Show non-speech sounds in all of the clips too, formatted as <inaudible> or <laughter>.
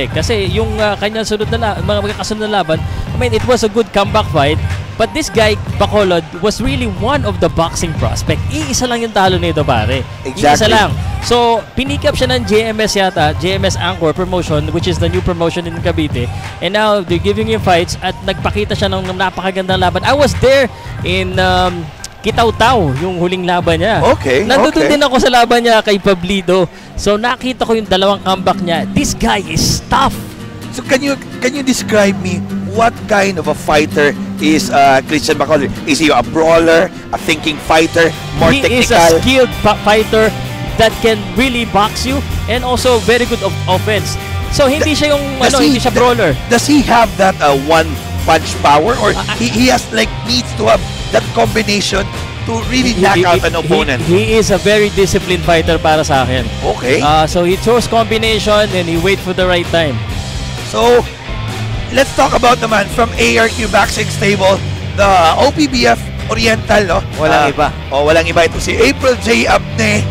Eh, Kasi yung uh, kanyang sunod na la- mga magkakasunod na laban, I mean, it was a good comeback fight. But this guy, Bacolod, was really one of the boxing prospect. Iisa lang yung talo nito, pare. Iisa Exactly. lang. So, pinik up siya ng JMS yata, JMS Angkor Promotion, which is the new promotion in Cavite. And now, they're giving him fights at nagpakita siya ng napakagandang laban. I was there in um, Kitaw-Taw, yung huling laban niya. Okay, Nandun okay. din ako sa laban niya kay Pablido. So, nakita ko yung dalawang comeback niya. This guy is tough. So can you can you describe me what kind of a fighter is uh, Christian Bacolod? Is he a brawler, a thinking fighter, more he technical? is a skilled fighter that can really box you and also very good of offense. So hindi siya yung Does ano, hindi siya brawler. Does he have that uh, one punch power or Uh, he, he has like needs to have that combination to really knock He- out an opponent? He, he is a very disciplined fighter para sa akin. okay. Uh, so he chose combination and he wait for the right time. So, let's talk about naman from ARQ Boxing Stable, the OPBF Oriental, no? Walang Ah, iba. Oh, walang iba. Ito si April J. Abne.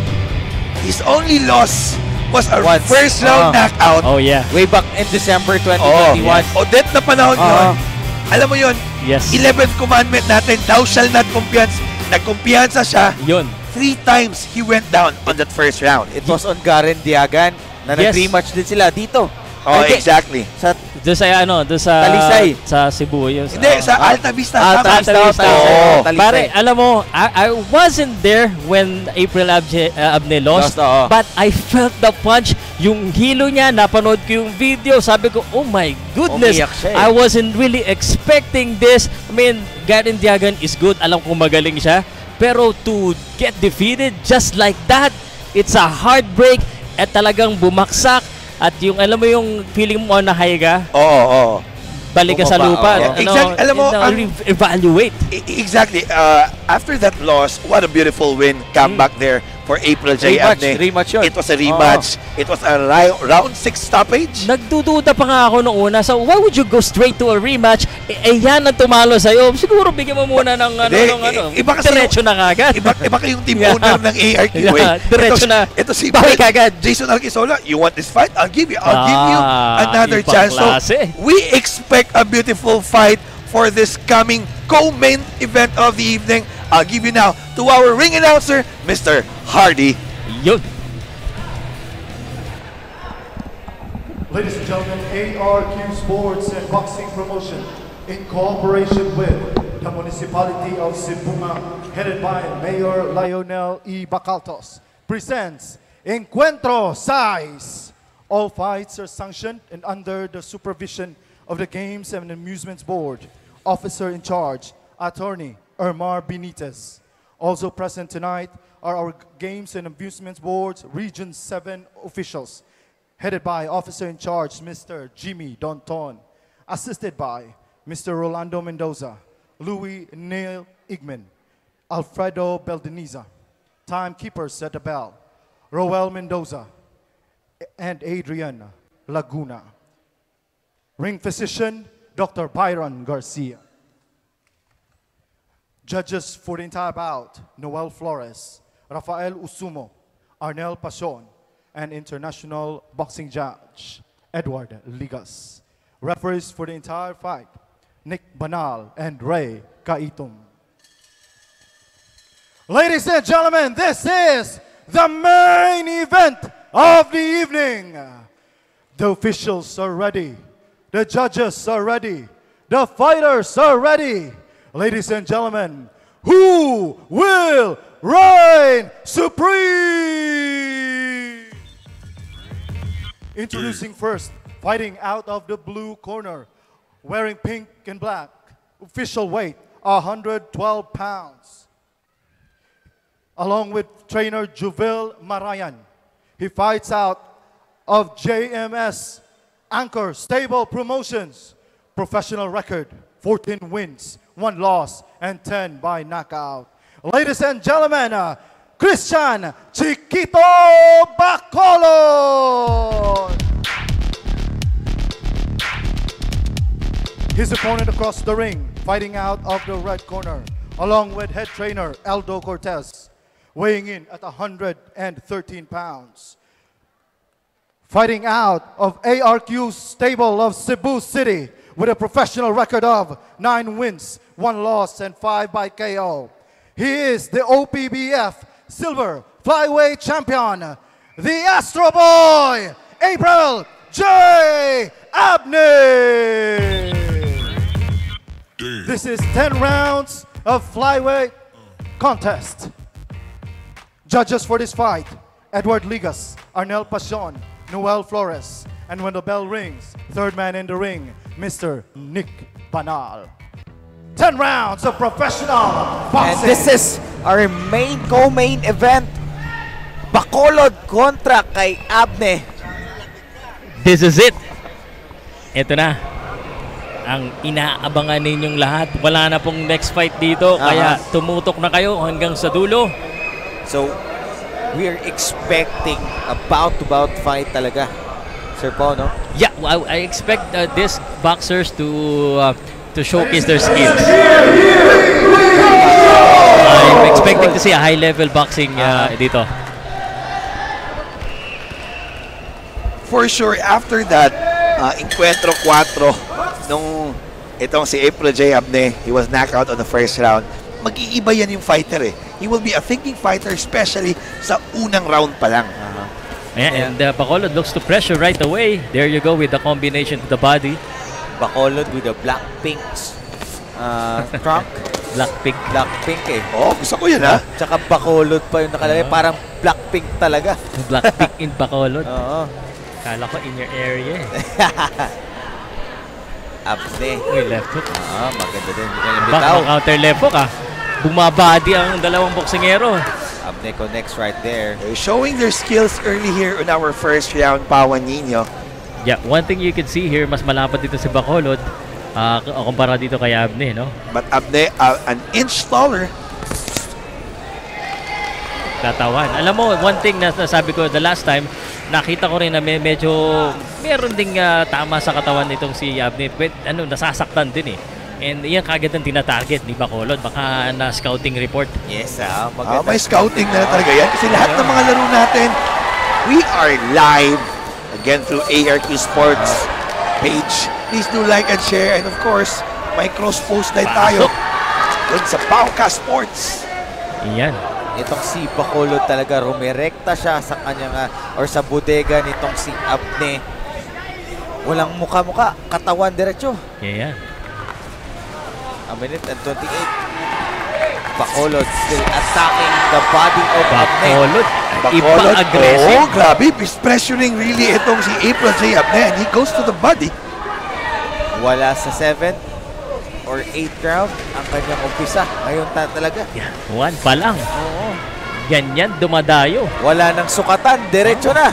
His only loss was a Once. first round Ah. knockout. Oh yeah. Way back in December Oh, 2021. Odette na panahon Oo. yun. Alam mo yun, Yes. 11th commandment natin, thou shall not confiance. Nagkumpiyansa siya. Yun. Three times he went down on that first round. It was on Garen Diagan na Yes. nag-rematch din sila dito. Oh, Hindi. exactly. Sa Doon sa ano, doon sa Talisay. sa Cebu yun. Hindi, sa. Alta Vista. Ah, tama. Alta Vista. Oo. Talisay. Pare, alam mo, I, I wasn't there when April Abje, uh, Abne lost, Lost, oo. but I felt the punch. Yung hilo niya, napanood ko yung video, sabi ko, oh my goodness, Umiyak siya eh. I wasn't really expecting this. I mean, Garen Diagan is good, alam ko magaling siya, pero to get defeated just like that, it's a heartbreak at talagang bumaksak at yung alam mo yung feeling mo na high ka, Oo, oo. balik ka sa lupa. Ano, Exact- alam mo, ang- evaluate. E- Exactly. Uh, after that loss, what a beautiful win comeback there for April J. rematch, Abne. rematch yun. It was a rematch. It was a round six stoppage. Nagdududa pa nga ako nung una. So, why would you go straight to a rematch? Eh, eh yan ang tumalo sa'yo. Siguro bigyan mo muna ng ano, Hindi, ng ano. iba kasi Diretso na kagad. Iba, iba kayong team <laughs> Yeah. owner ng ARQ. Yeah, eh. diretso ito, na. Ito si Balik agad. Jason Alquisola, you want this fight? I'll give you. I'll give you Ah, another chance. klase. So, we expect a beautiful fight for this coming co-main event of the evening. I'll give you now to our ring announcer, Mr. Hardy. Yun. Ladies and gentlemen, ARQ Sports and Boxing Promotion, in cooperation with the municipality of Sibunga, headed by Mayor Lionel E. Bacaltos, presents Encuentro Size. All fights are sanctioned and under the supervision of the Games and Amusements Board. Officer in charge, Attorney Ermar Benitez. Also present tonight are our Games and Amusements Board's Region 7 officials, headed by Officer in Charge Mr. Jimmy Donton, assisted by Mr. Rolando Mendoza, Louis Neil Igman, Alfredo Beldeniza, timekeepers at the bell, Roel Mendoza, and Adrian Laguna. Ring physician, Dr. Byron Garcia. Judges for the entire bout, Noel Flores, Rafael Usumo, Arnel Pasion, and international boxing judge, Edward Ligas. Referees for the entire fight, Nick Banal and Ray Kaitum. Ladies and gentlemen, this is the main event of the evening. The officials are ready. The judges are ready. The fighters are ready. Ladies and gentlemen, who will reign supreme? Introducing first, fighting out of the blue corner, wearing pink and black, official weight 112 pounds. Along with trainer Juvel Marayan, he fights out of JMS Anchor Stable Promotions. Professional record 14 wins, 1 loss, and 10 by knockout. Ladies and gentlemen, uh, Christian Chiquito Bacolod. His opponent across the ring, fighting out of the red corner, along with head trainer Aldo Cortez, weighing in at 113 pounds. Fighting out of ARQ's stable of Cebu City with a professional record of 9 wins, 1 loss, and 5 by KO. He is the OPBF Silver Flyweight Champion, the Astro Boy, April J. Abney. This is 10 rounds of flyweight contest. Judges for this fight, Edward Ligas, Arnel Pasion, Noel Flores, and when the bell rings, third man in the ring, Mr. Nick Banal. 10 rounds of professional And boxing. this is our main co-main event. Bacolod kontra kay Abne. This is it. Ito na. Ang inaabangan ninyong lahat. Wala na pong next fight dito. Aha. Kaya tumutok na kayo hanggang sa dulo. So, we are expecting a bout-to-bout fight talaga. Sir Pao, no? Yeah, I, I expect uh, these boxers to uh, to showcase their skills. I'm expecting to see a high-level boxing uh, dito. For sure, after that, uh, Encuentro 4, nung itong si April J. Abne, he was knocked out on the first round, mag-iiba yan yung fighter eh. He will be a thinking fighter, especially sa unang round pa lang. Ayan, and uh, Bacolod looks to pressure right away. There you go with the combination to the body. Bacolod with a black pink uh, trunk. <laughs> Black pink. Black pink eh. Oh, gusto ko yan ha. Tsaka Bacolod pa yung nakalagay. Ah. Parang black pink talaga. <laughs> Black pink in Bacolod. Oo. Kala ko in your area eh. <laughs> Abne. Uy, left hook. Ah, maganda din. Baka counter left hook ah. Bumabadi ang dalawang boksingero. Abne connects right there. They're showing their skills early here on our first round, Pawan Nino. Yeah, one thing you can see here, mas malapad dito si Bacolod ah, k- kumpara dito kay Abne, no? But Abne, uh, an inch taller. Katawan. Alam mo, one thing na nasabi ko the last time, nakita ko rin na may medyo meron ding ah, tama sa katawan nitong si Abne. But, ano, nasasaktan din eh. And yan kagad ang tinatarget ni Bacolod. Baka na scouting report. Yes, ah. Ah, Maganda. may scouting na talaga yan. Kasi lahat ng mga laro natin, we are live again through ARQ Sports page. Please do like and share. And of course, may cross-post na tayo <laughs> dun sa Pauka Sports. Yan. Itong si Bacolod talaga, rumirekta siya sa kanyang, ah, or sa bodega nitong si Abne. Walang muka-muka, katawan diretso. Yeah, yan. A minute and 28. Bacolod still attacking the body of Abne. Bacolod. Bacolod, aggressive. Oh, grabe. Is pressuring really itong si April J. Abne. And he goes to the body. Wala sa 7 or 8 round ang kanyang umpisa. Ngayon ta talaga. Yan. One pa lang. Oo. Ganyan, dumadayo. Wala nang sukatan, diretso na.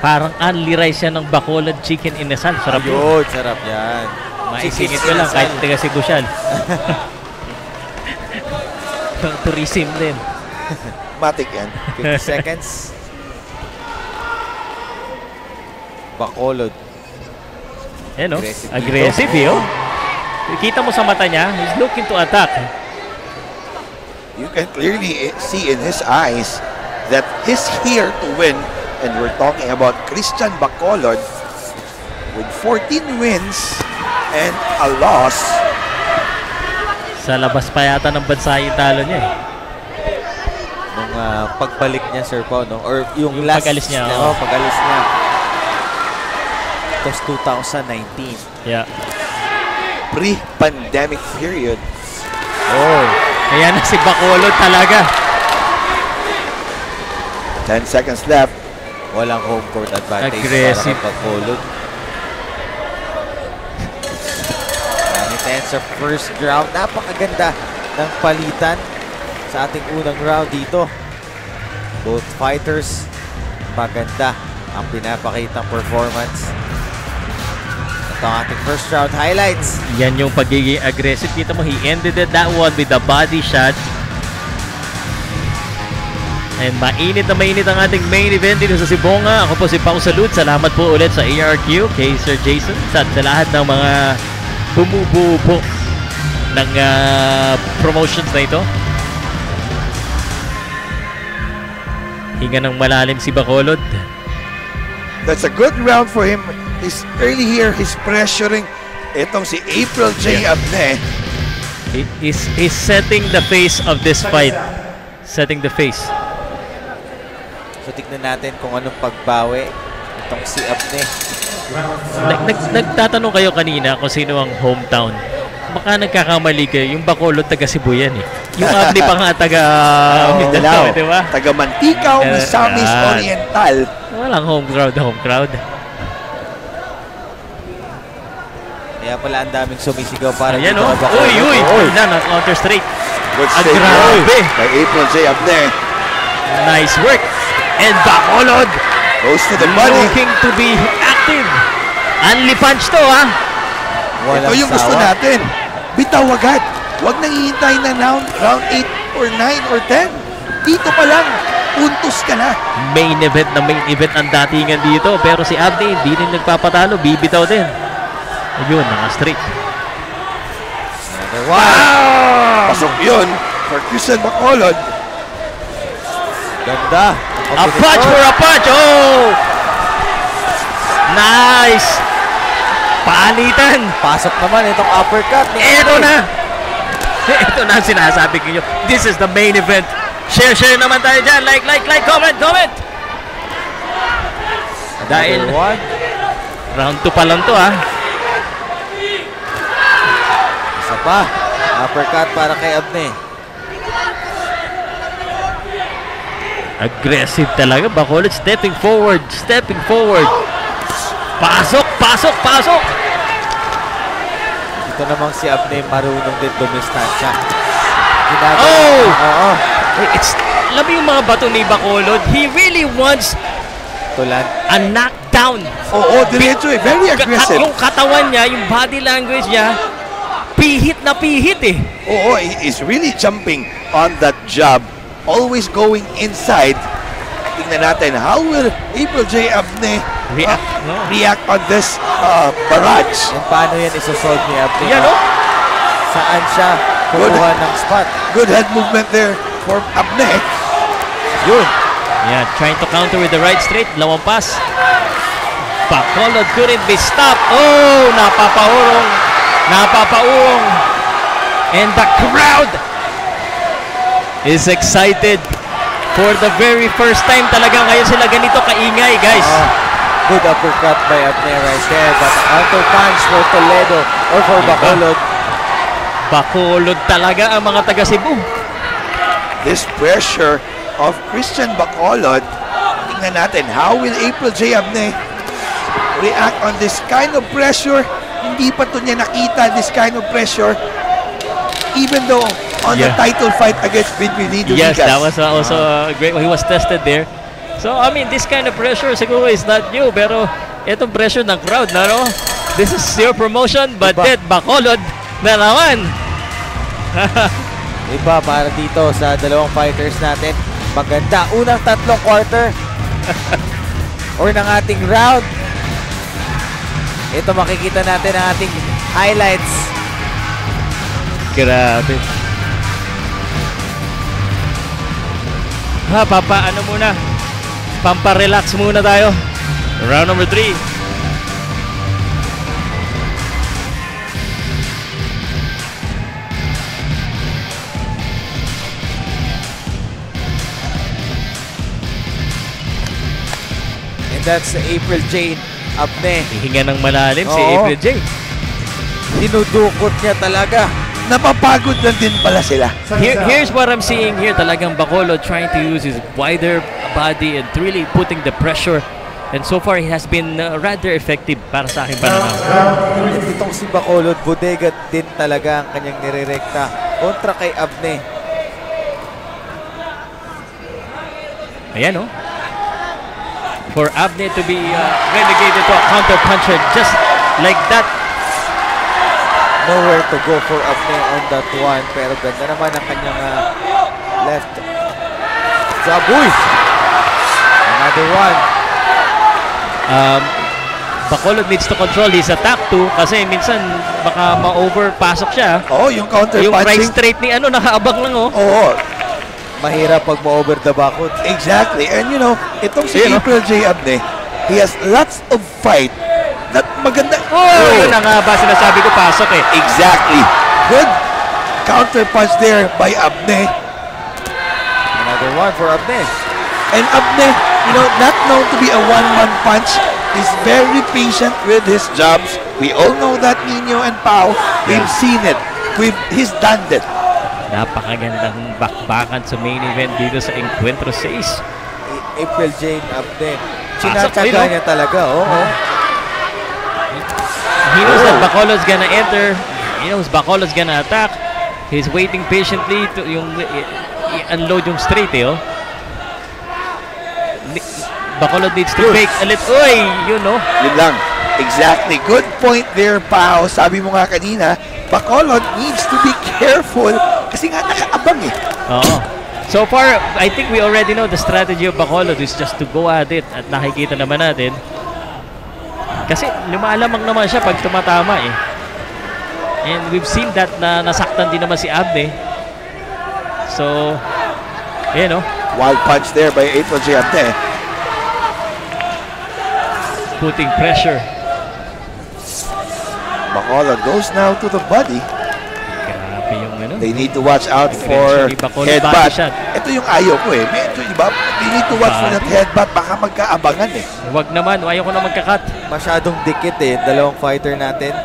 Parang only rice yan ng Bacolod chicken inasal. Sarap yun. Ayun, sarap yan. Maisingit ko lang kahit taga Sibusyal. <laughs> Tourism din. Matic yan. 50 <laughs> seconds. Bacolod. Yan no? Aggressive Aggressive eh oh. Kita mo sa mata niya, he's looking to attack. You can clearly see in his eyes that he's here to win. And we're talking about Christian Bacolod with 14 wins and a loss. Sa labas pa yata ng bansa yung talo niya eh. Nung ah, pagbalik niya, Sir Pao, no? Or yung, Yung last... pag-alis niya, Oo, oo. pag-alis niya. Was 2019. Yeah. Pre-pandemic period. Oh. Kaya na si Bacolod talaga. 10 seconds left. Walang home court advantage Aggressive. para kay Bacolod. Intense sa first round. Napakaganda ng palitan sa ating unang round dito. Both fighters, maganda ang pinapakitang performance. Ito ang ating first round highlights. Yan yung pagiging aggressive. Kita mo, he ended it, that one with the body shot. And mainit na mainit ang ating main event dito sa Sibonga. Ako po si Pao Salud. Salamat po ulit sa ARQ, kay Sir Jason, at sa lahat ng mga bumubuo po ng ah, promotions na ito. Hinga ng malalim si Bacolod. That's a good round for him. He's early here, he's pressuring itong si April J. Abne. He is is setting the face of this fight. Setting the face. So tignan natin kung anong pagbawi itong si Abne. Nag, nag, nagtatanong kayo kanina kung sino ang hometown. Baka nagkakamali kayo. Yung Bacolod, taga Cebu yan eh. Yung Abdi pa nga, taga <laughs> Mindanao, di ba? Taga Manticaw, Eh, Misamis yan. Oriental. Walang home crowd, home crowd. Kaya pala ang daming sumisigaw para Ayan dito oh. kay Bacolod. Uy, uy! Uy. Na, na, counter straight. Good Ah, save grabe. by April J. Abne. Nice work. And Bacolod Goes to the body. looking to be active. Unli punch to ha. Walang Ito yung gusto sawa. natin. Bitaw agad. Huwag nang hihintay na round, round 8 or 9 or 10. Dito pa lang, puntos ka na. Main event na main event ang datingan dito. Pero si Abdi, hindi rin nagpapatalo. Bibitaw din. Ayun, naka-straight. Another one. Pasok yun for Christian Bacolod. Ganda. A punch for a punch. Oh! Nice! Palitan. Pasok naman itong uppercut ni Ito na. <laughs> Ito na ang sinasabi ko. This is the main event. Share, share naman tayo dyan. Like, like, like, comment, comment. Dahil one. round 2 pa lang to ah. Isa pa. Uppercut para kay Abne. Aggressive talaga. Bacolod stepping forward. Stepping forward. Pasok, pasok, pasok. Ito namang si Abne marunong din dumistansya. Ginagawa. Oh! Oo. It's, alam yung mga bato ni Bacolod, he really wants Tulan. a knockdown. Oo, diretso eh. Very aggressive. yung katawan niya, yung body language niya, pihit na pihit eh. Oo, he is really jumping on that job. Always going inside. Tingnan natin, how will April J. Abne React, uh, no? react on this uh, barrage? Yan paano yan isosolve ni Abne? Yan oh. Saan siya kukuha ng spot? Good head movement there for Abne. Yun. Yeah, trying to counter with the right straight. Lawang pass. Bacolod couldn't be stopped. Oh, napapaurong. Napapaurong. And the crowd is excited. For the very first time talaga ngayon sila ganito kaingay, guys. Ah, good uppercut by Abne right there. But counter punch for Toledo or for Diba? Bacolod. Bacolod talaga ang mga taga Cebu. This pressure of Christian Bacolod. Tingnan natin, how will April J. Abne react on this kind of pressure? Hindi pa to niya nakita this kind of pressure. Even though on the Yeah. title fight against Benvenido Yes, Vigas. that was uh, also uh, great. He was tested there. So, I mean, this kind of pressure siguro is not new. Pero, itong pressure ng crowd, na, no? This is your promotion, but Diba? then, Bacolod na naman. <laughs> Iba para dito sa dalawang fighters natin. Maganda. Unang tatlong quarter <laughs> or ng ating round. Ito makikita natin ang ating highlights. Grabe. Ha, papa, ano muna? Pampa-relax muna tayo. Round number 3. And that's April Jane Abne. Hihinga ng malalim si Oo. April J. Dinudukot niya talaga. Napapagod lang din pala sila. Here, here's what I'm seeing here. Talagang Bacolod trying to use his wider body and really putting the pressure. And so far, he has been uh, rather effective para sa aking pananaw. Itong si Bacolod, bodega din talaga ang kanyang nirerekta kontra kay Abne. Ayan, oh. For Abne to be uh, relegated to a counter puncher just like that. Nowhere to go for Abne on that one. Pero ganda naman ang kanyang ah, left. Zabuy! Another one. Um, Bacolod needs to control his attack too kasi minsan baka ma-over pasok siya. Oo, yung counter Yung right straight ni ano, nakaabang lang oh. Oo, Mahirap pag ma-over the backwood. exactly. And you know, itong si oh. April J. Abne, He has lots of fight. That maganda. Oh, yun na nga ba sinasabi ko pasok eh. Exactly. Good counter punch there by Abne. Another one for Abne. And Abne, you know, not known to be a one-man punch, is very patient with his jobs. We all know that Nino and Pau. We've seen it. We've, he's done it. Napakagandang bakbakan sa main event dito sa Encuentro 6. A- April Jane Abne. Sinatsaga oh. niya talaga, oo. He knows that Bacolo's gonna enter. He knows Bacolo's gonna attack. He's waiting patiently to yung i-unload yung straight eh, oh. Bacolod needs to Good. fake a little. Uy, you know. Yun lang. Exactly. Good point there, Pao. Sabi mo nga kanina, Bacolod needs to be careful kasi nga nakaabang eh. Oo. So far, I think we already know the strategy of Bacolod is just to go at it at nakikita naman natin. Kasi lumalamang naman siya pag tumatama eh. And we've seen that na nasaktan din naman si Abne. So, you know, Wild punch there by April. Abne. putting pressure. Bacolod goes now to the body. Ano. They need to watch out for headbutt. body shot. Ito yung ayaw ko eh. Medyo iba. They need to watch for that headbutt. Baka magkaabangan eh. Wag naman, ayaw ko na magkakat. Masyadong dikit eh. Dalawang fighter natin.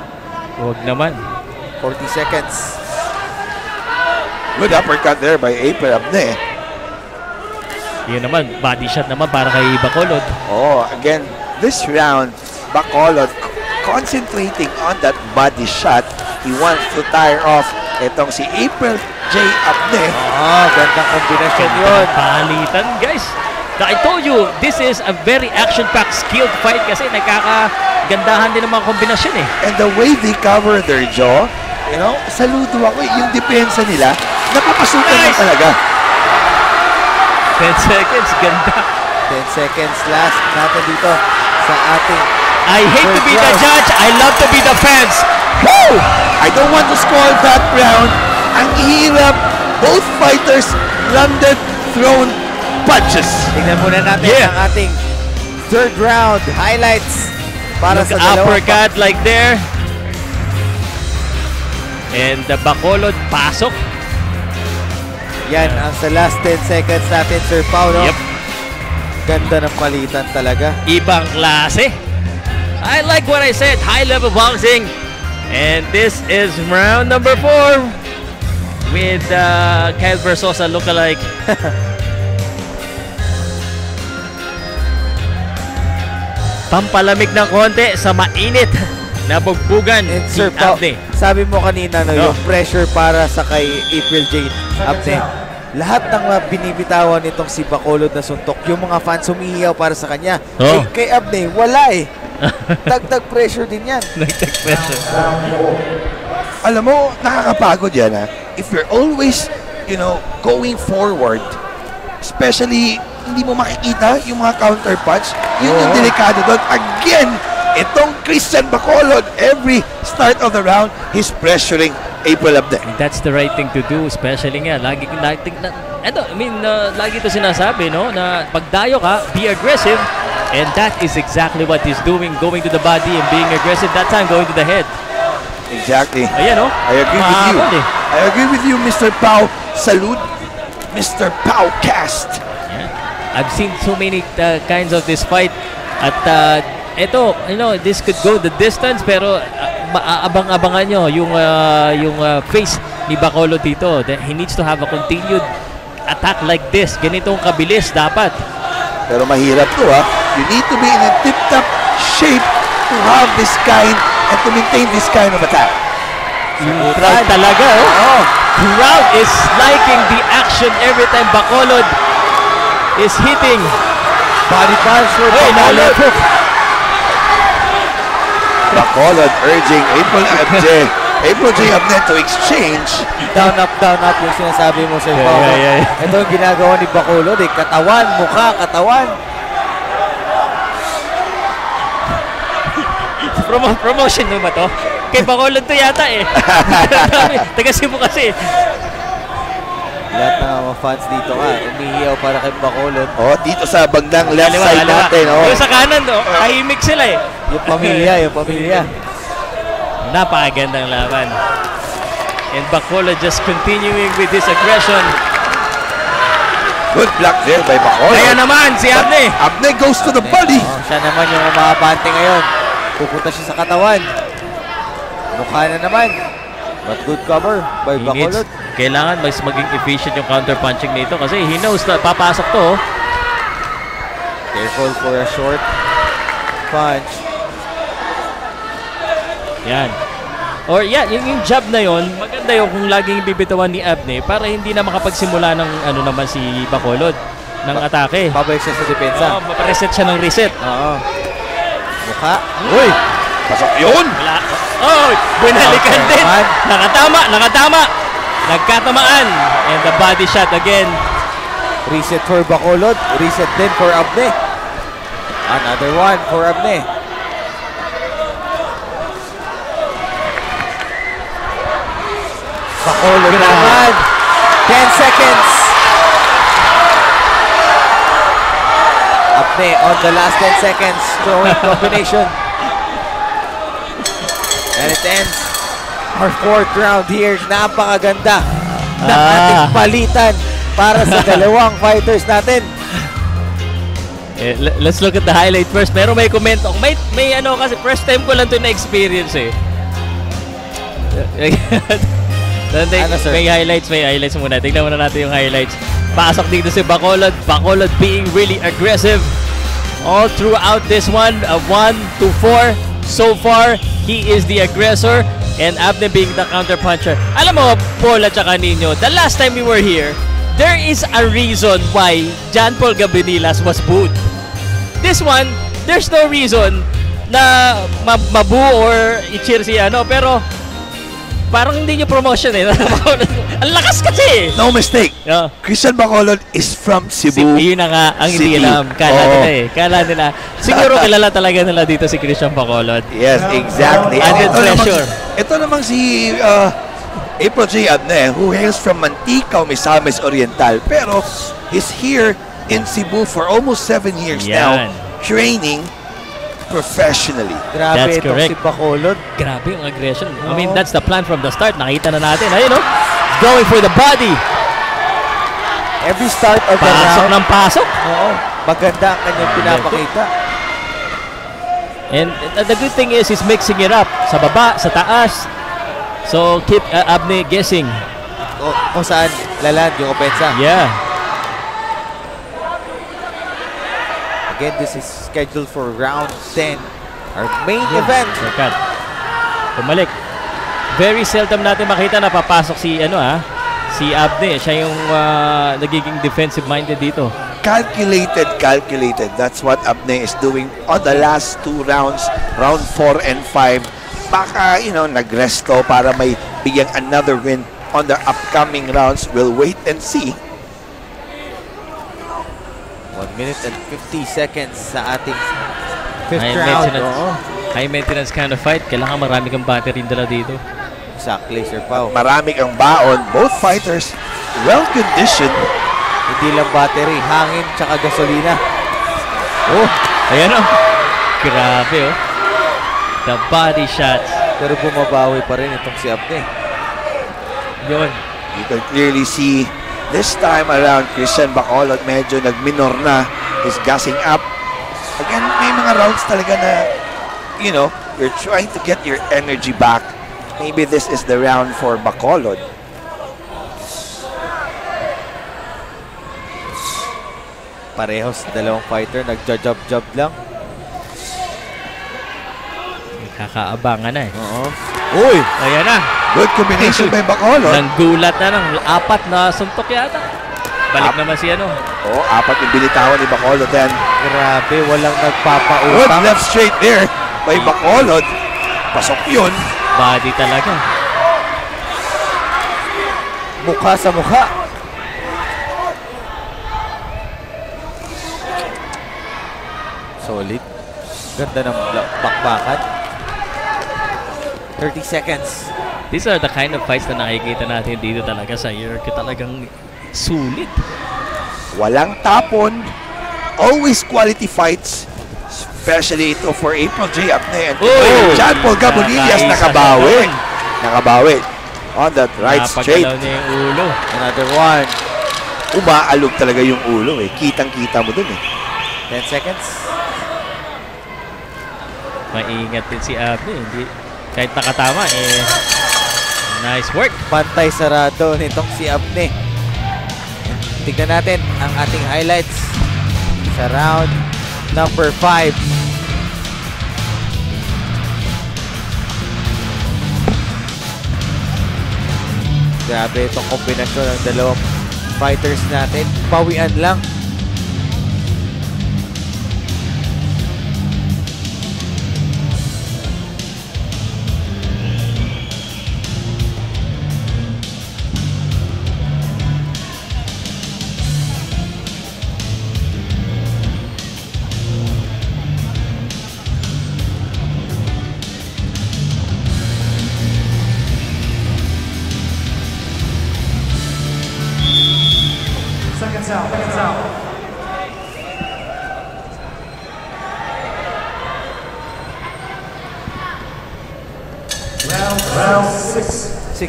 Wag naman. 40 seconds. Good uppercut there by April Abne. Yun naman, body shot naman para kay Bacolod. Oh, again, this round, Bacolod concentrating on that body shot. He wants to tire off itong si April J. Abne. Ah, gandang kombinasyon yun. Palitan, guys. I told you, this is a very action-packed, skilled fight kasi nagkakagandahan din ng mga kombinasyon eh. And the way they cover their jaw, you know, saludo ako eh. Yung depensa nila, napapasukan Nice! niya talaga. 10 seconds, ganda. 10 seconds last natin dito sa ating I hate to be the judge, I love to be the fans. Woo! I don't want to score that round. Ang hirap. Both fighters landed thrown punches. Tingnan muna natin Yeah. ang ating third round highlights para Look, sa dalawang uppercut like there. And the Bacolod pasok. Yan ang sa last 10 seconds natin, Sir Paulo. Yep. Ganda ng palitan talaga. Ibang klase. I like what I said, high level boxing. And this is round number four with uh, Kyle Versosa lookalike. <laughs> Pampalamig ng konti sa mainit na bugbugan And ni Sir Pao, Abde. sabi mo kanina no, No. yung pressure para sa kay April Jane Abne. Lahat ng mga binibitawan nitong si Bacolod na suntok, yung mga fans humihiyaw para sa kanya. Oh. Eh, kay Abne, wala eh. <laughs> Dagdag pressure din yan. Nagtag-pressure. Alam mo, nakakapagod yan ha. If you're always, you know, going forward, especially hindi mo makikita yung mga counter punch, yun yung Oo. delikado doon. Again, itong Christian Bacolod, every start of the round, he's pressuring April Abde. That's the right thing to do, especially nga, lagi, lagi na, ano, I mean, uh, lagi ito sinasabi, no, na pagdayo ka, be aggressive, and that is exactly what he's doing, going to the body and being aggressive, that time going to the head. Exactly. Ayan, no? I agree with you. Eh. I agree with you, Mr. Pau. Salute, Mr. Pau Cast. I've seen so many uh, kinds of this fight, at uh, ito, you know, this could go the distance, pero uh, maaabang-abangan nyo yung, uh, yung uh, face ni Bacolod dito. He needs to have a continued attack like this. Ganitong kabilis dapat. Pero mahirap to ha. You need to be in a tip-top shape to have this kind and to maintain this kind of attack. Yung crowd talaga, oh. Crowd is liking the action every time Bacolod is hitting. Body punch for Hey, Bacolod. Bacolod urging April Abde, April J. Abde to exchange. Down up, down up yung sinasabi mo, Sir Yeah, Paulo. yeah, yeah. Ito yung ginagawa ni Bacolod eh. Katawan, mukha, katawan. Promo promotion mo ba to? Kay Bacolod to yata eh. <laughs> Taga Cebu kasi. Lahat ng mga fans dito nga, umihiyaw para kay Bacolod. Oh, dito sa bandang left Kaliwa, side natin. Oh. Yung sa kanan, oh, tahimik sila eh. Yung pamilya, yung pamilya. Napakagandang laban. And Bacolod just continuing with his aggression. Good block there by Bacolod. Kaya naman, si Abne. Abne goes to the body. Oh, siya naman yung umabante ngayon. Pupunta siya sa katawan. Mukha na naman. But good cover by Bacolod. kailangan mas maging efficient yung counter-punching nito kasi he knows na papasok to. oh. Careful for a short punch. Yan. Or yan, yung, yung jab na yon maganda yung kung laging bibitawan ni Abne para hindi na makapagsimula ng ano naman si Bacolod ng atake. Pabalik siya sa depensa. Oo, mapareset siya ng reset. Oo. Mukha. Uy! Pasok yun! Wala. Oh, binalikan Okay, din. man. Nakatama, nakatama. Nagkatamaan. And the body shot again. Reset for Bacolod. Reset din for Abne. Another one for Abne. Bacolod naman. 10 seconds. Abne on the last 10 seconds. <laughs> Throwing combination. And it ends our fourth round here. Napakaganda ng Ah. ating palitan para sa <laughs> dalawang fighters natin. Eh, le- let's look at the highlight first. Pero may comment ako. May, may ano kasi first time ko lang to na-experience eh. <laughs> Dante, Ano, sir? may highlights, may highlights muna. Tingnan muna natin yung highlights. Pasok dito si Bacolod. Bacolod being really aggressive all throughout this one. Uh, one to four. So far, he is the aggressor and Abne being the counter-puncher. Alam mo, Paul at saka Nino, the last time we were here, there is a reason why John Paul Gabinilas was booed. This one, there's no reason na ma- mabu or i-cheer si ano, pero parang hindi nyo promotion eh. <laughs> Ang lakas kasi eh. No mistake. Yeah. Christian Bacolod is from Cebu. yun na nga ang hindi City. alam. Kala Oo. nila eh. Kala nila. Siguro kilala talaga nila dito si Christian Bacolod. Yes, exactly. Added ito namang- pressure. ito namang si uh, April J. Abne, who hails from Mantika, Misamis Oriental. Pero is here in Cebu for almost seven years Yan. now, training professionally. Grabe That's itong correct. si Bacolod. Grabe yung aggression. I mean, that's the plan from the start. Nakita na natin. Ayun no? Going for the body. Every start of the Pasok round, ng pasok. oo, maganda ang kanyang pinapakita. And uh, the good thing is, he's mixing it up. Sa baba, sa taas. So, keep uh, Abne guessing. O, kung saan laland yung opensa. Yeah. Again, this is scheduled for round 10. Our main event. Shortcut. Pumalik. Very seldom natin makita na papasok si ano ah, si Abne. Siya yung ah, nagiging defensive minded dito. Calculated, calculated. That's what Abne is doing on the last two rounds, round 4 and 5. Baka, you know, nagresto para may bigyan another win on the upcoming rounds. We'll wait and see. 1 minute and 50 seconds sa ating fifth High round. maintenance, Oo. high maintenance kind of fight. Kailangan marami kang battery dala dito. Exactly, Sir Pao. Marami kang baon. Both fighters well-conditioned. Hindi lang battery, hangin tsaka gasolina. Oh, ayan oh. Grabe oh. The body shots. Pero bumabawi pa rin itong si Abne. Yun. You can clearly see this time around Christian Bacolod medyo nagminor na. He's gassing up. Again, may mga rounds talaga na, you know, you're trying to get your energy back. Maybe this is the round for Bacolod. Parehos, dalawang fighter, nagja-job-job lang. Kakaabangan na eh. Oo. Uy! Ayan na. Good combination by Bacolod. <laughs> Nanggulat na ng apat na suntok yata. Balik Ap- naman si ano. Oh, apat yung binitawan ni Bacolod then. Grabe, walang Good nagpapautang. left straight there by Bacolod. Pasok yun. Body talaga. Mukha sa mukha. Solid. Ganda ng bakbakan. 30 seconds. These are the kind of fights na nakikita natin dito talaga sa Yerke. Talagang Sulit. Walang tapon. Always quality fights. Especially ito for April J. Apne and Uy! John Paul Gabonillas nakabawi. na Nakabawi. On that right straight. Napagalaw niya yung ulo. Another one. Umaalog talaga yung ulo eh. Kitang-kita mo dun eh. 10 seconds. Maingat din si Abne. Hindi, kahit nakatama, eh, nice work. Pantay sarado nitong si Abne. Tignan natin ang ating highlights sa round number 5. Grabe itong kombinasyon ng dalawang fighters natin. Pawian lang.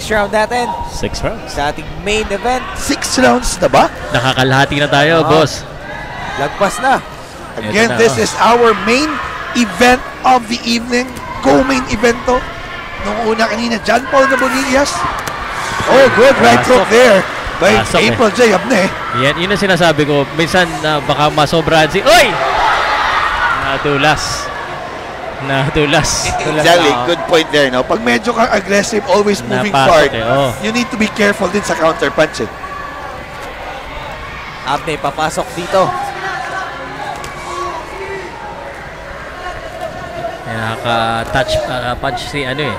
Six. Sixth round natin Six rounds. sa ating main event. Six rounds na ba? Nakakalahati na tayo, Ah. boss. Lagpas na. Again, na, this oh. is our main event of the evening. Co-main event to. Nung una kanina, John Paul Gabonillas. Oh, good right Pasok. hook there by Pasok eh. April J. Abne. Yan, yun ang sinasabi ko. Minsan, na baka masobrahan si... Uy! Natulas. Natulas. Exactly, <laughs> na, oh. good point there. No? Pag medyo kang aggressive, always moving Napasok forward, eh, oh. you need to be careful din sa counter punch eh. Abne papasok dito. Nakaka-touch, uh, punch si ano eh.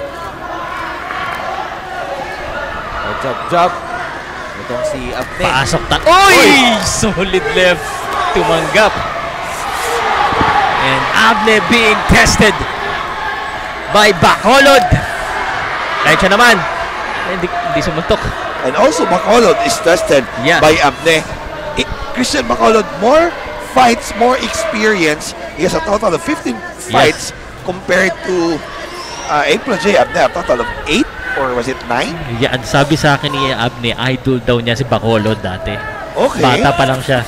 Oh, job, job. Itong si Abne. Pasok ta... Uy! Solid left. Tumanggap. And Abne being tested by Bacolod. Kahit siya naman. Hindi, hindi sumuntok. And also, Bacolod is tested Yeah. by Abne. Christian Bacolod, more fights, more experience. He has a total of 15 fights compared to uh, April J. Abne, a total of 8 or was it 9? Yan, sabi sa akin ni Abne, idol daw niya si Bacolod dati. Okay. Bata pa lang siya.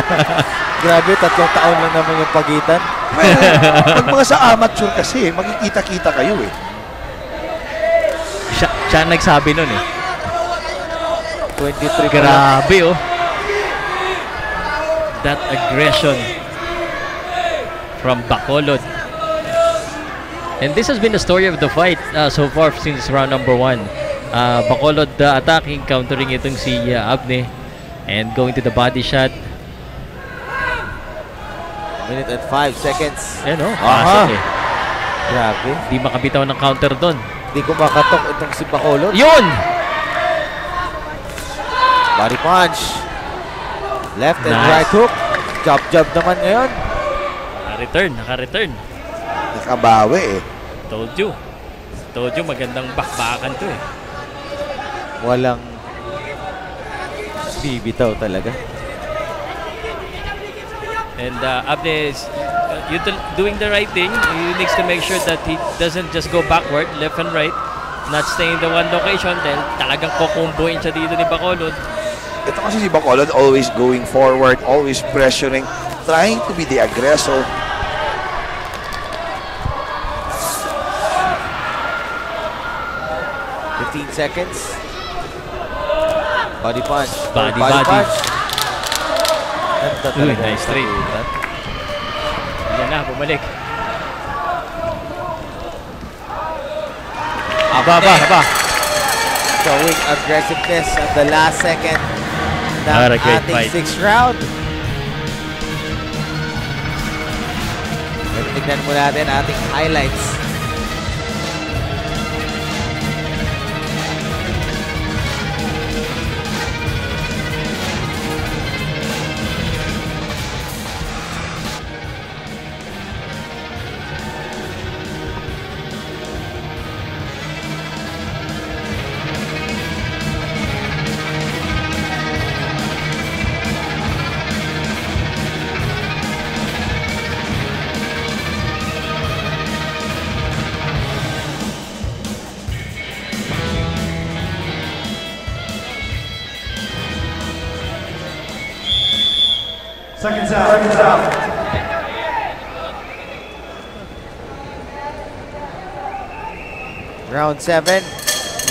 <laughs> Grabe, tatlong taon lang naman yung pagitan. Well, <laughs> pag mga sa amateur kasi, makikita-kita kayo eh. Siya, siya nagsabi nun eh. 23 pa lang. Grabe oh. That aggression from Bacolod. And this has been the story of the fight uh, so far since round number one. Uh, Bacolod uh, attacking, countering itong si uh, Abne. And going to the body shot. Minute and 5 seconds. Ayan oh, Aha. eh. Grabe. Di makabitaw ng counter doon. Hindi ko makatok itong si Bacolod. Yun! Body punch. Left and Nice. right hook. Jab jab naman ngayon. Naka-return, naka-return. Nakabawi eh. Told you. Told you, magandang bakbakan to eh. Walang bibitaw talaga. And uh, Abne is uh, doing the right thing. He needs to make sure that he doesn't just go backward, left and right, not stay in the one location dahil talagang kukumbuin siya dito ni Bacolod. Ito kasi si Bacolod always going forward, always pressuring, trying to be the aggressor. Fifteen seconds. Body punch. Body, body. punch. Ganda Uy, talaga nice yung straight. sagutan. Yan na, bumalik. Aba, aba, aba. Showing aggressiveness at the last second ng What a great ating fight. sixth round. Tignan mo natin ating highlights. Round 7.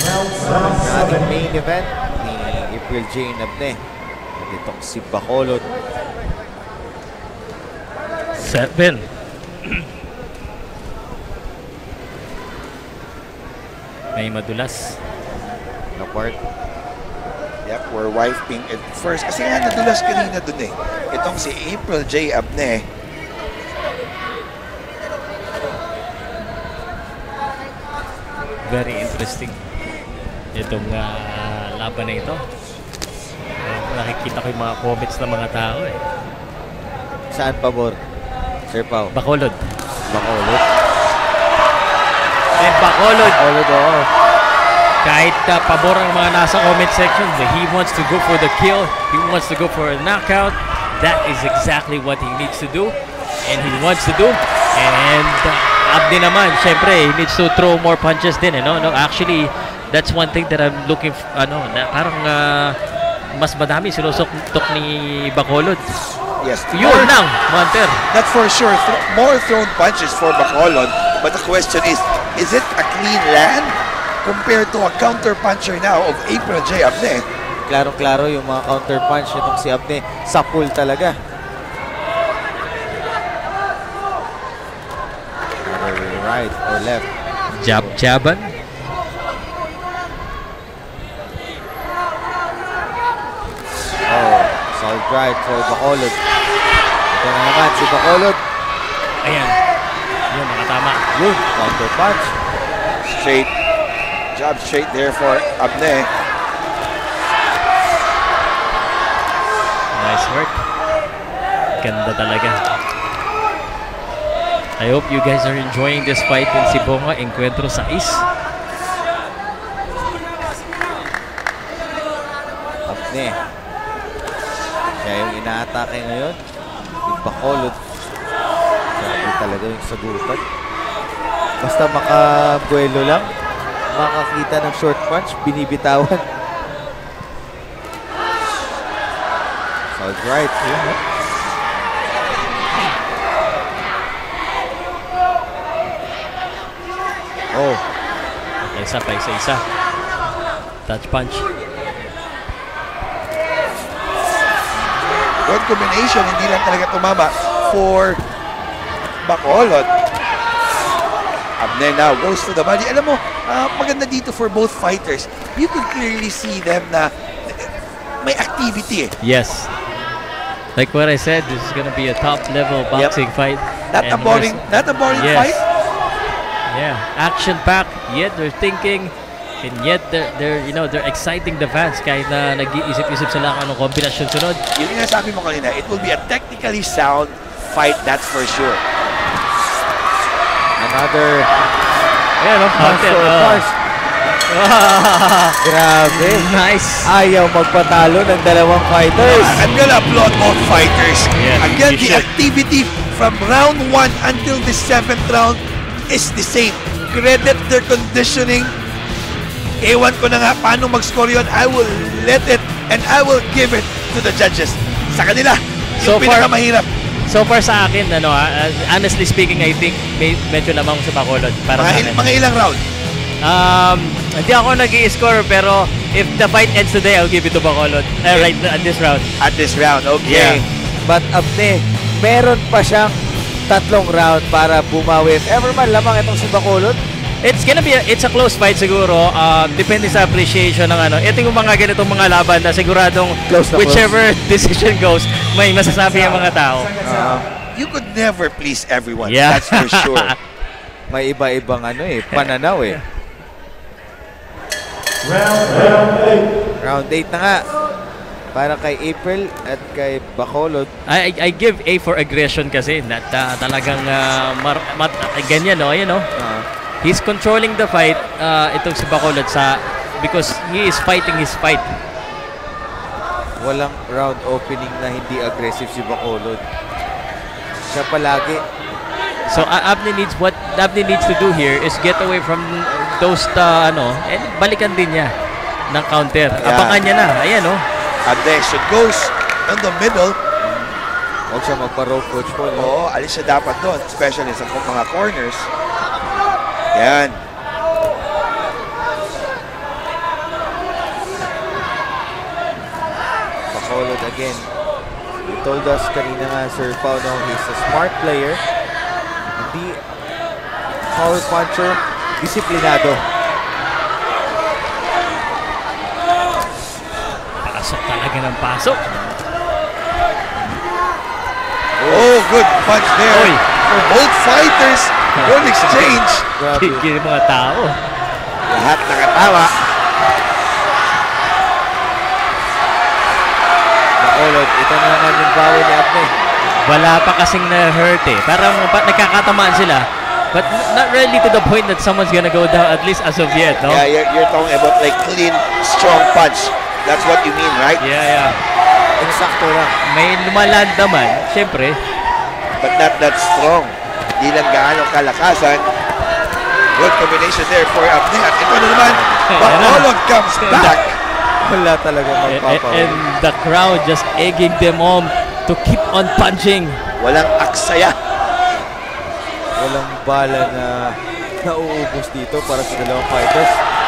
Round Ang ating main event ni April Jane Abne. At itong si Bacolod. Seven. <clears throat> May madulas. na part. Yep, we're wiping it first. Kasi nga nadulas kanina dun eh. Itong si April J. Abne. Very interesting. Itong ah, laban na ito. Ah, nakikita ko yung mga comments ng mga tao eh. Saan pabor? Sir Pao. Bacolod. Bacolod. And Bacolod, Bacolod, oo. kahit uh, pabor ang mga nasa comment section, he wants to go for the kill, he wants to go for a knockout. That is exactly what he needs to do. And he wants to do. And uh, Abdi naman, syempre, he needs to throw more punches din. Eh, no? No, actually, that's one thing that I'm looking ano, na parang uh, mas madami sinusutok ni Bacolod. Yes, Yun more- lang, Monter. That's for sure. Th- more thrown punches for Bacolod. But the question is, is it a clean land compared to a counter puncher now of April J. Abne? Klaro-klaro yung mga counter punch nitong si Abne. Sa pool talaga. Right or left. Jab-jaban. Oh, solid right for Bacolod. Ito na naman si Bacolod. Ayan. Yun, nakatama. Yun, counter punch. Straight. Job straight there for Abne. Nice work. Ganda talaga. I hope you guys are enjoying this fight in Sibonga Encuentro 6. Abne. Siya yung inaatake ngayon. Yung Bacolod. Grabe talaga yung sagutan. Basta makabuelo lang, makakita ng short punch, binibitawan. Solid right. Yun, Oh, Isa pa, isa, isa. Touch punch. Good combination. Hindi lang talaga tumama for Bacolod. Abne now goes to the body. Alam mo, ah, maganda dito for both fighters. You could clearly see them na may activity eh. Yes. Like what I said, this is gonna be a top level boxing fight. Not a And boring, there's- not a boring Yes. fight. Action packed. Yet they're thinking, and yet they're, they're you know they're exciting the fans kahit na nag-iisip-isip sila kung anong kombinasyon sunod. Yun nga sabi mo kanina, it will be a technically sound fight, that's for sure. another Ayan, for oh. punch. <laughs> Grabe. nice. Ayaw magpatalo ng dalawang fighters. I'm gonna applaud both fighters. Again, the should. activity from round one until the seventh round is the same. Credit their conditioning. Ewan ko na nga paano mag-score yun. I will let it and I will give it to the judges. Sa kanila, So yung far- pinakamahirap. So far sa akin, ano, uh, honestly speaking, I think may, medyo lamang sa Bacolod para Mga, sa il- akin. mga ilang round. Um, hindi ako nag score pero if the fight ends today, I'll give it to Bacolod. Uh, right at this round. At this round, Okay. okay. But Abne, meron pa siyang tatlong round para bumawi. If ever man lamang itong si Bacolod, It's gonna be a, it's a close fight siguro. Um, depende sa appreciation ng ano. Ito yung mga ganitong mga laban na siguradong Close na whichever <laughs> decision goes, may masasabi ang mga tao. Out. You could never please everyone. Yeah. That's for sure. <laughs> may iba-ibang ano eh, pananaw eh. Round, round eight. Round 8 na nga. Para kay April at kay Bacolod. I, I give A for aggression kasi na, ta- talagang uh, mar, mat, ganyan no, ayan no. Ah, He's controlling the fight uh, itong si Bacolod sa because he is fighting his fight. walang round opening na hindi aggressive si Bacolod. Siya palagi. So uh, Abner needs what Abner needs to do here is get away from those uh, ano and balikan din niya ng counter. Yeah. Abangan niya na. Ayan oh. And then she goes in the middle. Huwag siya magpa-rope coach. No? Oo, alis siya dapat doon, especially sa mga corners. Yan. Bacolod again. You told us kanina nga, Sir Pao, no, he's a smart player. Hindi power puncher, disiplinado. Pasok talaga ng pasok. Oh, good punch there. Oy. For both fighters, good exchange. Yung mga tao. Lahat nakatawa. Bacolod, ito na naman yung bawi ni Abne. Wala pa kasing na-hurt eh. Parang pa, nagkakatamaan sila. But not really to the point that someone's gonna go down, at least as of yet, no? Yeah, you're, you're talking about like clean, strong punch. That's what you mean, right? Yeah, yeah. Eksakto lang. May lumaland naman, syempre. But not that strong. Di lang gaano kalakasan. Good combination there for. At ito na naman, <laughs> Bacolod comes back. Wala talaga magpapawi. And the crowd just egging them on to keep on punching. Walang aksaya. Walang bala na nauubos dito para sa dalawang fighters.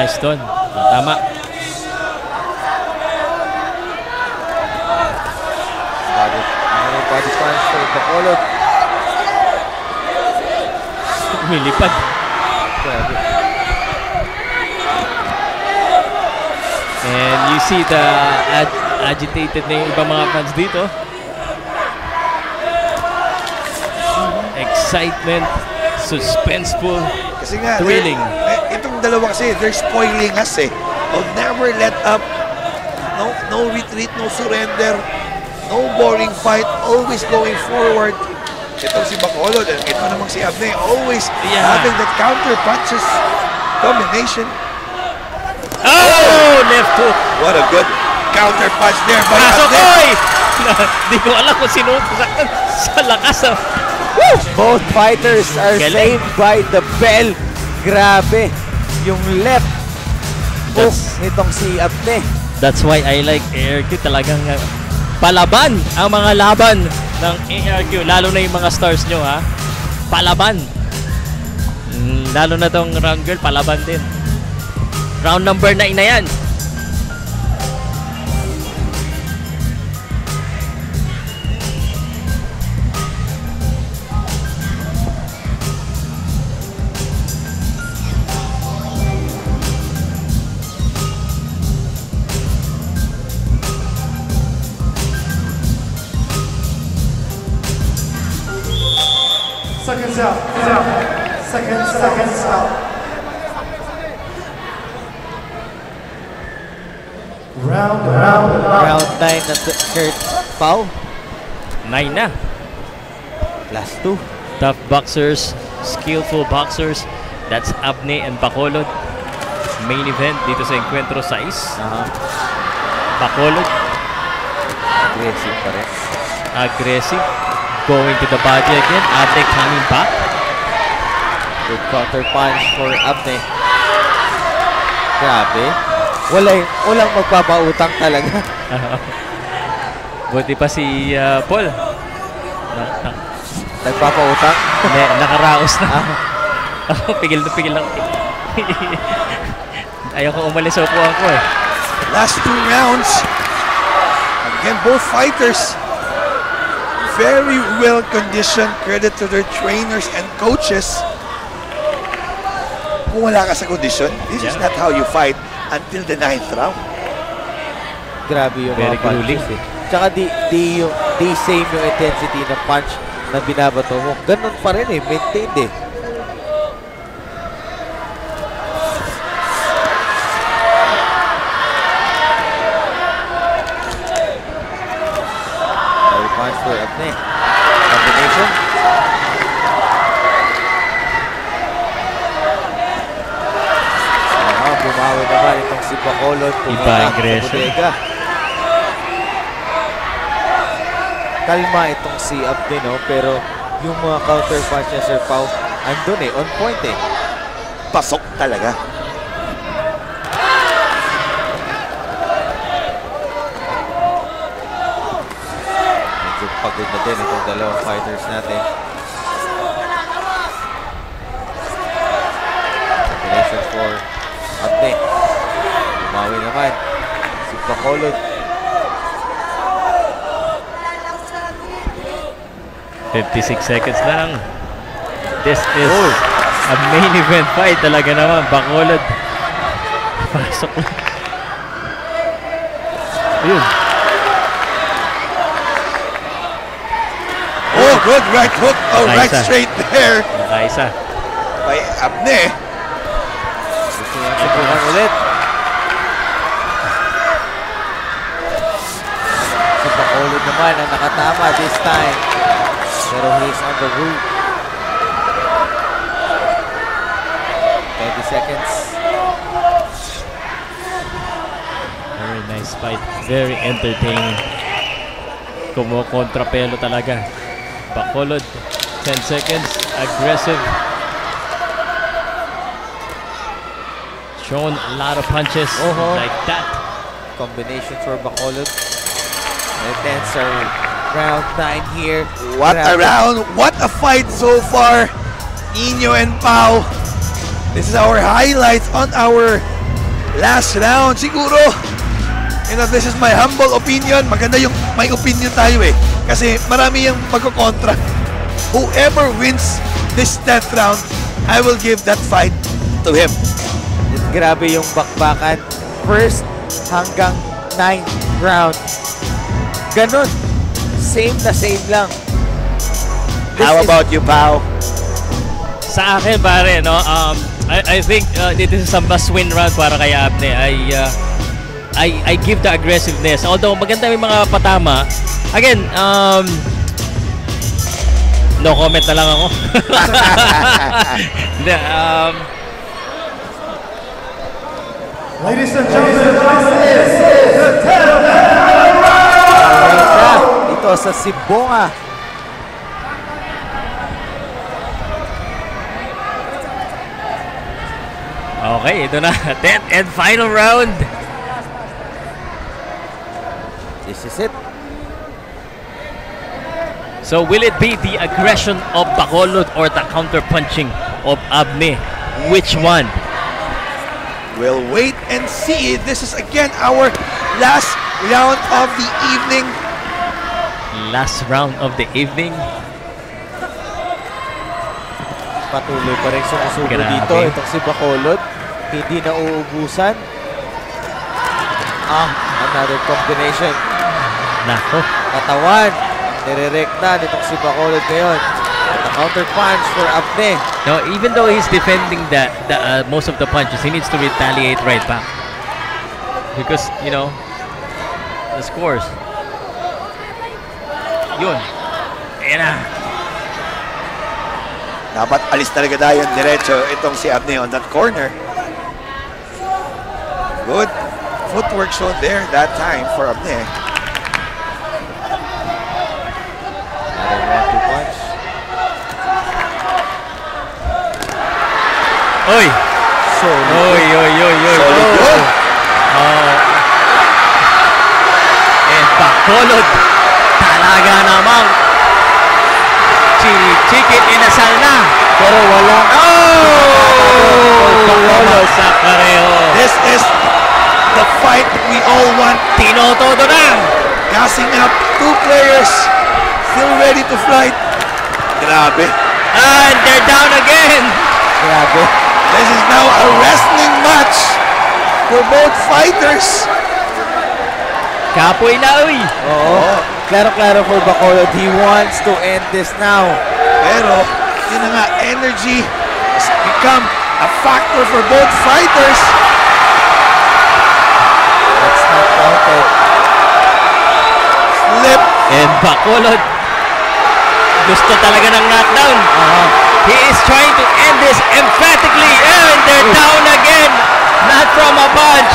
Nice ton. Tama. Body, ano, body for Bacolod. Lumilipad. Grabe. And you see the ag- agitated na yung ibang mga fans dito. Excitement, suspenseful. Kasi nga, Thrilling. they're- eh, itong dalawa kasi, they're spoiling us eh. Of never let up. No, no retreat, no surrender. No boring fight. Always going forward. Itong si Bacolod, and ito namang si Abne, always Yeah. having that counter punches combination. Oh! Left hook. What a good counter punch there by Pasok, Abne. oy! <laughs> Di ko alam kung sino sa, sa lakas. ah. Both fighters are Galing. saved by the bell. Grabe. Yung left hook nitong si Abne. That's why I like ARQ talagang uh, palaban ang mga laban ng ARQ lalo na yung mga stars nyo ha? Palaban. Mm, lalo na tong round girl palaban din. Round number 9 na yan 9 na Sir Pau. 9 na Last 2. tough boxers skillful boxers that's Abne and Bacolod main event dito sa Encuentro 6 Aha. Bacolod Aggressive pa rin. aggressive going to the body again Abne coming back Good counter punch for Abne. Grabe. Wala, walang magpapautang talaga. <laughs> <laughs> Buti pa si uh, Paul. Na, na, Nagpapautang. ne, nakaraos na. Ah, <laughs> Ako, pigil na pigil lang. <laughs> Ayaw ko umalis sa upuan ko eh. Last two rounds. Again, both fighters very well conditioned. Credit to their trainers and coaches. Kung wala ka sa condition, this is Yeah. not how you fight until the ninth round. Grabe yung Very mga punches eh. Tsaka di, di, yung, di same yung intensity ng punch na binabato mo. Ganun pa rin eh. Maintained eh. For Abne. Combination. Ah, bumawi naman itong si Bacolod. Iba Pumatak sa aggression. bodega. Kalma itong si Abde, no? Pero yung mga counter punch niya, Sir Pau, andun eh, on point eh. Pasok talaga. Medyo pagod na din itong dalawang fighters natin. Combination for Abne. Bumawi naman. Si Bacolod. 56 seconds lang. This is a main event fight talaga naman. Bacolod. Pasok na. Ayun. Oh, good right hook. Oh, right Nakaisa. straight there Nakaisa. by Abne. Subukan ulit. Si Bacolod naman ang nakatama this time. Pero he's on the route. 20 seconds. Very nice fight. Very entertaining. Kumukontrapelo talaga. Bacolod. 10 seconds. Aggressive. Shown a lot of punches Oho. like that. Combinations for Bacolod. And then sir, round 9 here. What a Grabe. round. What a fight so far. Nino and Pau. This is our highlights on our last round. Siguro, you know, this is my humble opinion. Maganda yung may opinion tayo eh. Kasi marami yung magkokontra. Whoever wins this 10th round, I will give that fight to him. Grabe yung bakbakan. First hanggang 9 round. Ganon. Same na same lang. This How is- about you, Pau? Sa akin pare, no, um, I, I think uh, this is a must-win round para kay Abne. I, uh, I, I give the aggressiveness. Although maganda yung mga patama. Again, um, no comment na lang ako. <laughs> Hindi, um, Ladies and gentlemen, this is the 10th Isa, dito sa Sibonga. okay, ito na. <laughs> 10th and final round. This is it. So will it be the aggression of Bacolod or the counter-punching of Abne? Which one? We'll wait and see. This is again our last round of the evening. Last round of the evening. Patuloy pa rin sumusubo dito. Itong si Bacolod. Hindi na uubusan. Ah, another combination. Nako. Katawan. Nire-rekta nitong si Bacolod ngayon. The counter punch for Abne. No, even though he's defending that, the, uh, most of the punches, he needs to retaliate right back. Because, you know, the scores. Yun. Ayan na. Dapat alis talaga tayo diretso itong si Abne on that corner. Good footwork shown there that time for Abne. Another one-two punch. Oy! Solid. Oy, oy, oy, oy. Solid Oh. yun. Oh. And Bacolod. Talaga namang chinichikit inasal na. Pero walang Oh! Sa pareho. This is the fight we all want. Tinotodo na. Gassing up two players. Still ready to fight. Grabe. And they're down again. Grabe. This is now a wrestling match for both fighters. Kapoy na, uy. Oo. Klaro-klaro for Bacolod. He wants to end this now. Pero, yun nga, energy has become a factor for both fighters. That's not counted. Flip. And Bacolod. Gusto talaga ng knockdown. He is trying to end this emphatically. And they're down again. Not from a punch.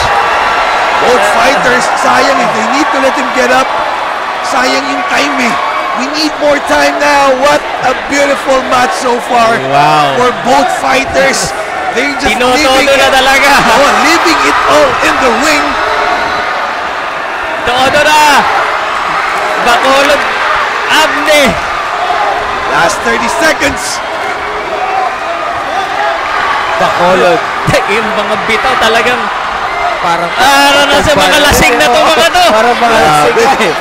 Both fighters, sayang eh. They need to let him get up. Sayang yung time eh. We need more time now. What a beautiful match so far Wow. for both fighters. They just Tinotodo leaving na it, talaga. oh, leaving it all in the ring. Todo na! Bacolod Abne! Last 30 seconds. Bacolod. <laughs> Yung mga bitaw talagang Parang Ah, ano sa mga lasing na to, mga to? Parang mga lasing.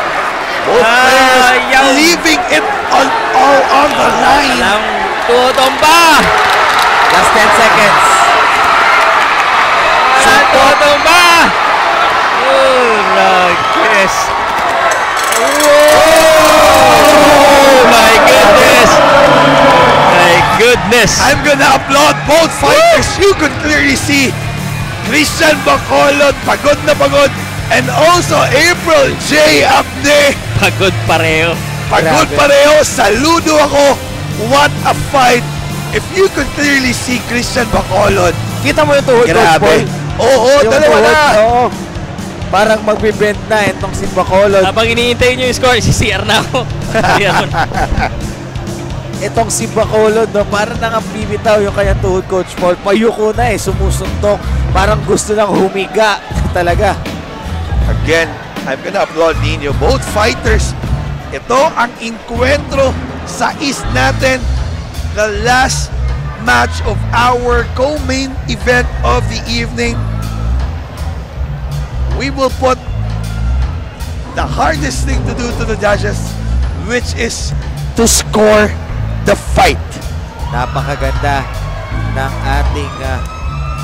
Both Ah, players yaw. leaving it all, all on the line. Walang tutumba! Last 10 seconds. Walang tutumba! Oh, lagkes! Oh my goodness! My goodness! I'm gonna applaud both fighters. You could clearly see Christian Bacolod, pagod na pagod. And also April J. Abne, Pagod pareho. pagod Grabe. pareho. Saludo ako. What a fight. If you could clearly see Christian Bacolod. Kita mo yung tuhod Coach Grabe. Paul? Oo, Yung dalawa tuhod, na. Oo. Parang magbe-bend na itong si Bacolod. Habang iniintay nyo yung score, <laughs> si CR na ako. <laughs> Itong si Bacolod, no, parang nang bibitaw yung kanyang tuhod, Coach Paul. Payuko na eh, sumusuntok. Parang gusto lang humiga <laughs> talaga. Again, I'm gonna applaud Nino. Both fighters. Ito ang inkwentro sa East natin. The last match of our co-main event of the evening. We will put the hardest thing to do to the judges, which is to score the fight. Napakaganda ng ating ah,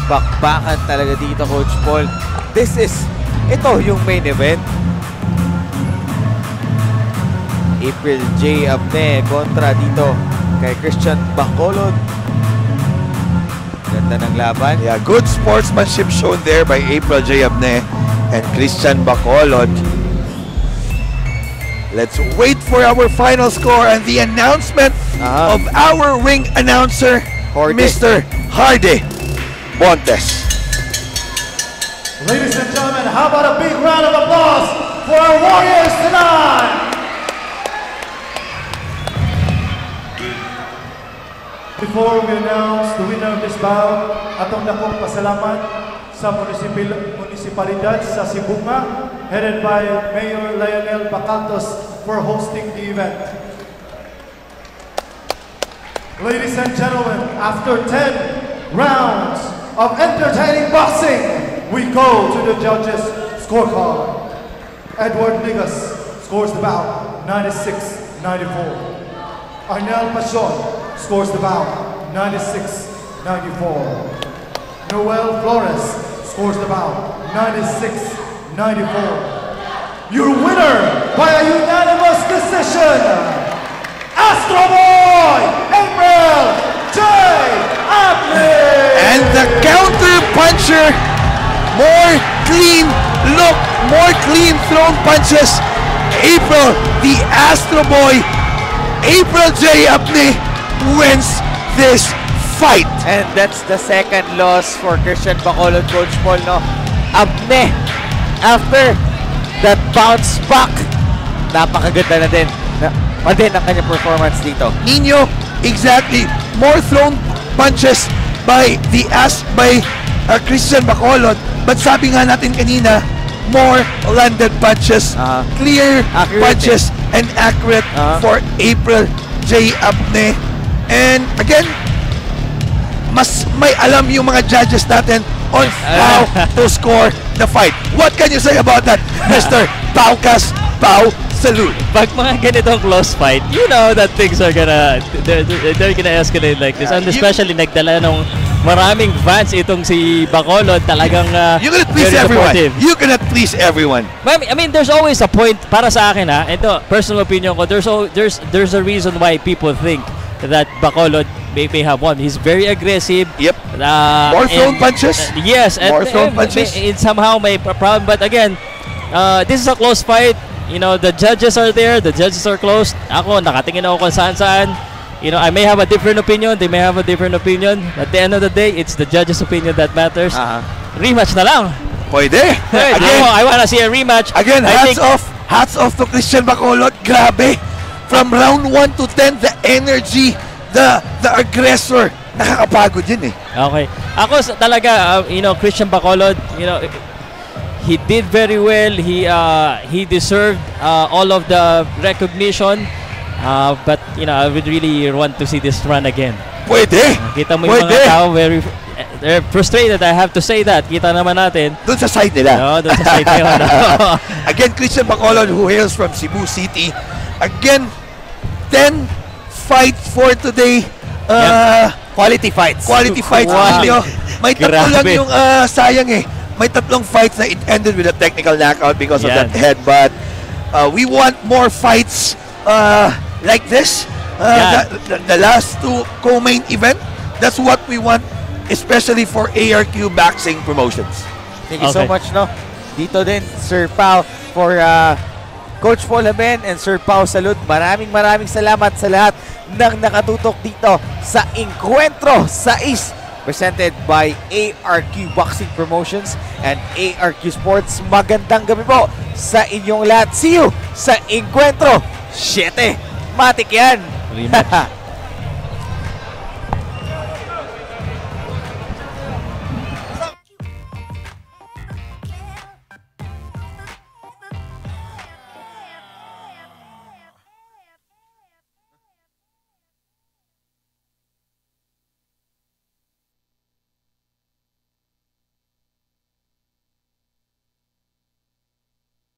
bakbakan talaga dito, Coach Paul. This is, ito yung main event. April J. Abne kontra dito kay Christian Bacolod. Ganda ng laban. Yeah, good sportsmanship shown there by April J. Abne and Christian Bacolod. Let's wait for our final score and the announcement Aha. of our ring announcer, Hardy. Mr. Hardy Bontes. Ladies and gentlemen, how about a big round of applause for our Warriors tonight? Before we announce the winner of this bout, atong dakong pasalamat sa munisipal munisipalidad sa Sibunga, headed by Mayor Lionel Bacantos for hosting the event. Ladies and gentlemen, after 10 rounds of entertaining boxing, we go to the judges' scorecard. Edward Nigas scores the bout 96-94. Arnel Pachon scores the bout 96-94. Noel Flores scores the bout 96-94. Your winner by a unanimous decision, Astro Boy April J. Abney! And the counter puncher, more clean look, more clean thrown punches. April, the Astro Boy, April J. Abne wins this fight. And that's the second loss for Christian Bacolod, Coach Paul, no? Abne, after that bounce back, napakaganda na din. Na, pa din ang kanyang performance dito. Nino, exactly. More thrown punches by the as by uh, Christian Bacolod. But sabi nga natin kanina, more landed punches, Ah. clear Accurate punches, and accurate Ah. for April J. Abne. And again, mas may alam yung mga judges natin on how to score the fight. What can you say about that, <laughs> Mr. Paukas Pau Salud? Pag mga ganitong close fight, you know that things are gonna, they're, they're gonna escalate like this. And especially nagdala nung maraming fans itong si Bacolod, talagang uh, You cannot please very everyone. You cannot please everyone. Ma'am, I mean, there's always a point para sa akin ha. Ito, personal opinion ko. There's there's there's a reason why people think that Bacolod may, may have won. He's very aggressive. Yep. Uh, More thrown and- punches? uh, yes. and- More thrown and punches? It somehow may problem. But again, uh, this is a close fight. You know, the judges are there. The judges are close. Ako, nakatingin ako kung saan saan. You know, I may have a different opinion. They may have a different opinion. At the end of the day, it's the judge's opinion that matters. Aha. Rematch na lang. Pwede. Hey, Again, ako, I wanna see a rematch. Again, I hats off. Hats off to Christian Bacolod. Grabe. From round 1 to 10, the energy, the the aggressor, nakakapagod yun eh. Okay. Ako talaga, uh, you know, Christian Bacolod, you know, he did very well. He uh, he deserved uh, all of the recognition. Uh, but, you know, I would really want to see this run again. Pwede! Kita mo yung Pwede! mga tao, very they're frustrated. I have to say that. Kita naman natin. Doon sa side nila. No, doon sa side yun. <laughs> Again, Christian Bacolod, who hails from Cebu City. Again, 10 fights for today. Uh, Quality fights. Quality fights ninyo. May tatlo lang yung uh, sayang eh. May tatlong fights na it ended with a technical knockout because of Yan. that headbutt. Uh, we want more fights uh, like this. Uh, the, the- the last two co-main event, that's what we want, especially for ARQ Boxing Promotions. Thank you so Okay. much, no? Dito din, Sir Pao, for uh, Coach Paul Aben and Sir Pao Salud. Maraming maraming salamat sa lahat ng nakatutok dito sa Encuentro sa East presented by ARQ Boxing Promotions and ARQ Sports. Magandang gabi po sa inyong lahat. See you sa Encuentro 7. Matik yan! Rematch. <laughs>